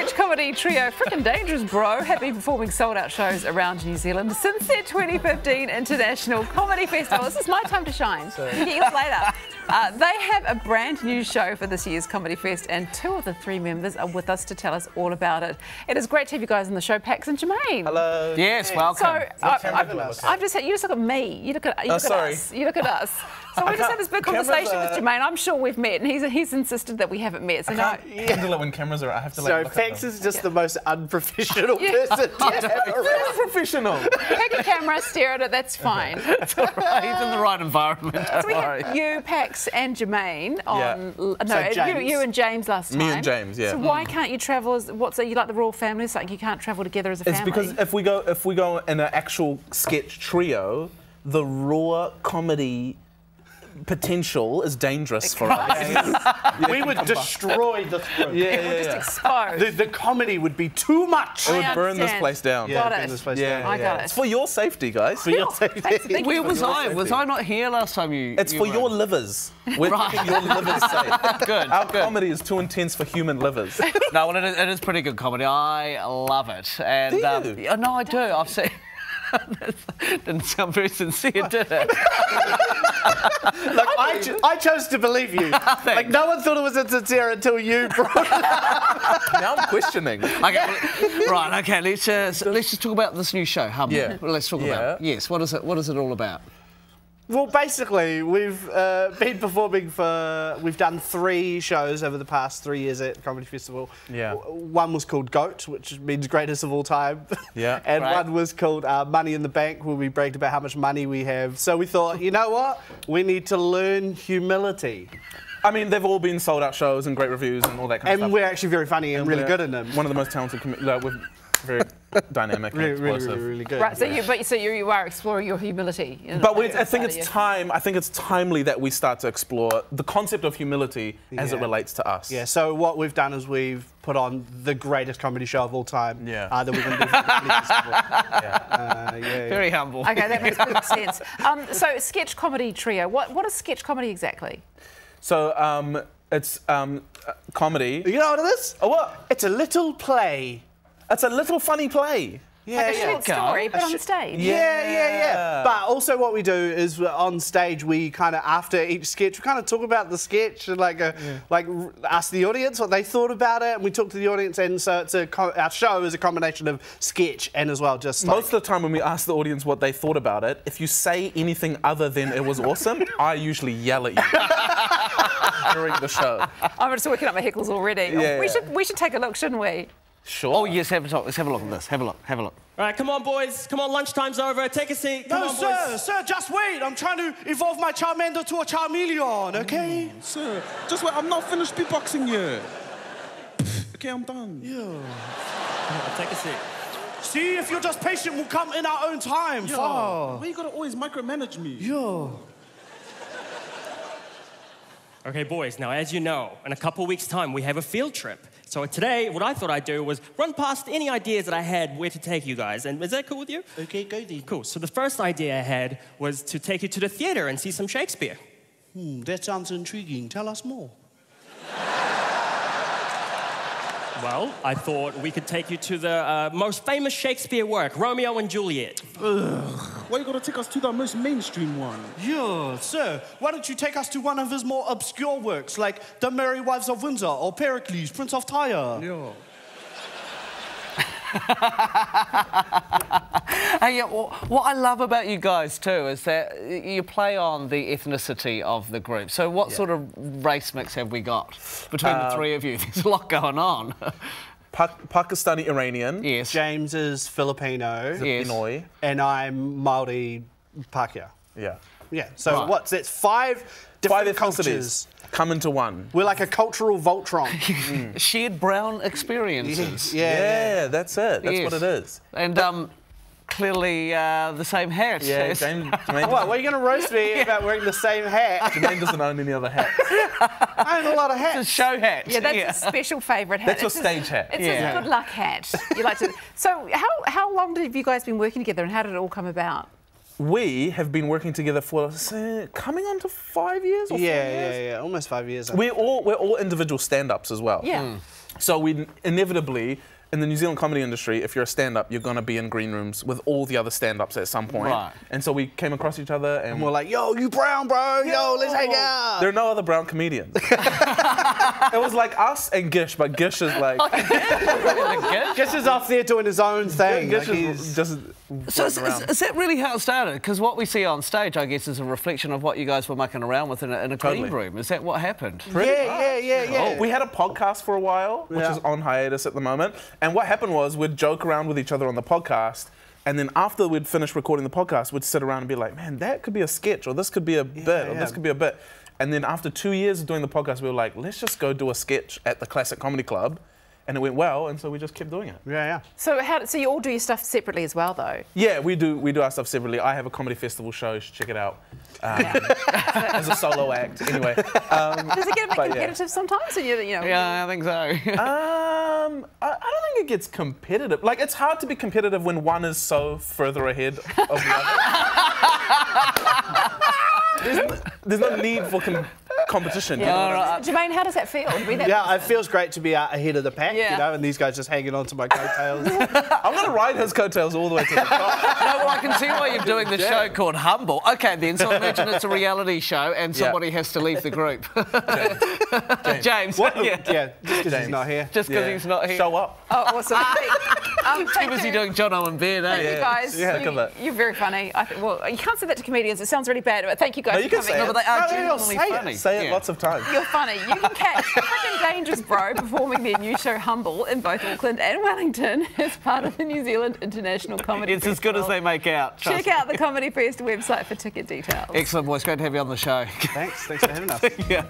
sketch comedy trio, Frickin' Dangerous Bro, have been performing sold out shows around New Zealand since their 2015 International Comedy Festival. This is my time to shine. You get yours later. Uh, they have a brand new show for this year's Comedy Fest, and two of the three members are with us to tell us all about it. It is great to have you guys on the show, Pax and Jamaine. Hello. Yes, welcome. So I, I've, I've just had, you just look at me. You look at you Oh, look at sorry. us. You look at us. So we just had this big conversation are- with Jamaine. I'm sure we've met, and he's he's insisted that we haven't met. So now. Can't handle it when cameras are. I have to like. So look at them. is just the most unprofessional person to have around. professional. Take a camera, stare at it, that's fine. He's in the right environment. So we had you, Pax, and Jamaine on. Yeah. No, So you, James. you and James last time. Me and James, yeah. So why hmm. can't you travel as what's it? You like the royal family? It's like you can't travel together as a It's family. because if we go if we go in an actual sketch trio, the raw comedy potential is dangerous for us. We would destroy this room. Yeah, it would just expose. The, the comedy would be too much. It would I burn this place down. Got burn it. this place Yeah, I got it. It's it. for your safety, guys. For your safety. Thanks, Where was your- I? Was I not here last time you? It's you for were? your livers. We're Right. keeping your livers safe. Good, Our good. comedy is too intense for human livers. No, well, it is, it is pretty good comedy. I love it. And Do um, you? yeah, no, I do. I've seen. Didn't sound very sincere, did it? Like, I, cho- I chose to believe you. like, no one thought it was insincere until you brought it up. now I'm questioning. Okay, right. Okay, let's just let's just talk about this new show. Hum. Yeah. Let's talk Yeah. about. It. Yes. What is it? What is it all about? Well, basically, we've uh, been performing for. We've done three shows over the past three years at Comedy Festival. Yeah. One was called Goat, which means greatest of all time. Yeah. and Right. one was called uh, Money in the Bank, where we bragged about how much money we have. So we thought, you know what? We need to learn humility. I mean, they've all been sold out shows and great reviews and all that kind And of stuff. And we're actually very funny and really good in them. One of the most talented, com- like, we're very dynamic Really, really, explosive. really, really good. Right, so you, but so you, you are exploring your humility. you know, But we, I think it's you. time. I think it's timely that we start to explore the concept of humility as it relates to us. Yeah, so what we've done is we've put on the greatest comedy show of all time. Yeah. Uh, that we're going to do for the Comedy Festival. Uh, yeah, yeah. Very humble. Okay, that makes perfect sense. Um, so, sketch comedy trio. What what is sketch comedy exactly? So um, it's um, comedy. You know what it is? Oh, what? It's a little play. It's a little funny play. Yeah, Like a yeah. short story, but on sh- stage. Yeah, yeah, yeah, Yeah. But also, what we do is on stage, we kind of after each sketch, we kind of talk about the sketch and like, uh like r- ask the audience what they thought about it, and we talk to the audience, and so it's a co- our show is a combination of sketch and as well just like, Most of the time, when we ask the audience what they thought about it, if you say anything other than it was awesome, I usually yell at you during the show. I'm just working up my heckles already. Yeah. We should we should take a look, shouldn't we? Sure. Oh yes, have a talk. Let's have a look at this. Have a look. Have a look. All right, come on, boys. Come on, lunchtime's over. Take a seat. Come No, on, sir, boys. sir, just wait. I'm trying to evolve my Charmander to a Charmeleon, okay? Mm, sir, just wait, I'm not finished beatboxing yet. Okay, I'm done. Yeah. Take a seat. See, if you're just patient, we'll come in our own time. Yo, Fuck. why you gotta always micromanage me? Yo. Okay, boys, now as you know, in a couple weeks' time, we have a field trip. So today, what I thought I'd do was run past any ideas that I had where to take you guys. And is that cool with you? Okay, go then. Cool. So the first idea I had was to take you to the theater and see some Shakespeare. Hmm, that sounds intriguing. Tell us more. Well, I thought we could take you to the uh, most famous Shakespeare work, Romeo and Juliet. Why you gotta take us to the most mainstream one? Yeah, sir. Why don't you take us to one of his more obscure works, like The Merry Wives of Windsor or Pericles, Prince of Tyre? Yo. Hey, yeah, wha- what I love about you guys too is that you play on the ethnicity of the group. So, what sort of race mix have we got between the uh, three of you? There's a lot going on. Pa- Pakistani Iranian. yes. James is Filipino, Yes. Pinoy. and I'm Maori Pakeha. Yeah. Yeah, so Right. what's that's five Five different ethnicities cultures. come into one. We're like a cultural Voltron. Shared brown experiences. yeah, Yeah, that's it. That's Yes. what it is. And um, clearly uh, the same hat. Yeah, Yes. James, Jamaine, What, were you going to roast me about wearing the same hat? Jamaine doesn't own any other hats. I own a lot of hats. It's a show hat. Yeah, that's a special favourite hat. That's your It's a- stage hat. It's Yeah. a good luck hat. You like to. So, how how long have you guys been working together, and how did it all come about? We have been working together for say, coming on to five years or Yeah, four years. yeah, yeah. Almost five years. We're all we're all individual stand-ups as well. Yeah. So we inevitably, in the New Zealand comedy industry, if you're a stand-up, you're gonna be in green rooms with all the other stand-ups at some point. Right. And so we came across each other and, And we're like, yo, you brown, bro. Yo, let's hang out. there are no other brown comedians. it was like us and Gish, but Gish is like Gish is off there doing his own thing. Gish Like, is just So is, is, is that really how it started? Because what we see on stage, I guess, is a reflection of what you guys were mucking around with in a, in a green room. Is that what happened? yeah, yeah, yeah, yeah. Oh, we had a podcast for a while, which Yeah. is on hiatus at the moment. And what happened was we'd joke around with each other on the podcast. And then after we'd finished recording the podcast, we'd sit around and be like, man, that could be a sketch, or this could be a bit, or yeah. this could be a bit. And then after two years of doing the podcast, we were like, let's just go do a sketch at the Classic Comedy Club. And it went well, and so we just kept doing it. yeah, yeah. So how? So you all do your stuff separately as well, though. Yeah, we do we do our stuff separately. I have a comedy festival show, you should check it out. Um, as a solo act. Anyway. Um, Does it get a bit But yeah. competitive sometimes? Or you, you know, Yeah, I think so. Um, I, I don't think it gets competitive. Like, it's hard to be competitive when one is so further ahead of the other. there's, there's no need for com- competition. you know what I mean? Jamaine, how does that feel? To be that Yeah, it feels great to be out ahead of the pack, Yeah. you know, and these guys just hanging on to my coattails. I'm going to ride his coattails all the way to the top. no, well, I can see why you're doing the show called Humble. Okay, then, so imagine it's a reality show and Yeah. somebody has to leave the group. James. yeah. yeah, just because he's not here. Just because Yeah. he's not here. Show up. Oh, awesome. um, Too busy you. doing John Owen Beard, Thank eh? you guys. Yeah, you, look at that. You're very funny. I th- well, you can't say that to comedians. It sounds really bad, but thank you guys No, you for can coming. say No, but they are No, no, no, genuinely say it. funny. Say it Yeah. lots of times. You're funny. You can catch Frickin' Dangerous Bro performing their new show Humble in both Auckland and Wellington as part of the New Zealand International Comedy It's as good as they make out. Check me. out the Comedy Fest website for ticket details. Excellent, boys. Great to have you on the show. Thanks, thanks for having us. yeah.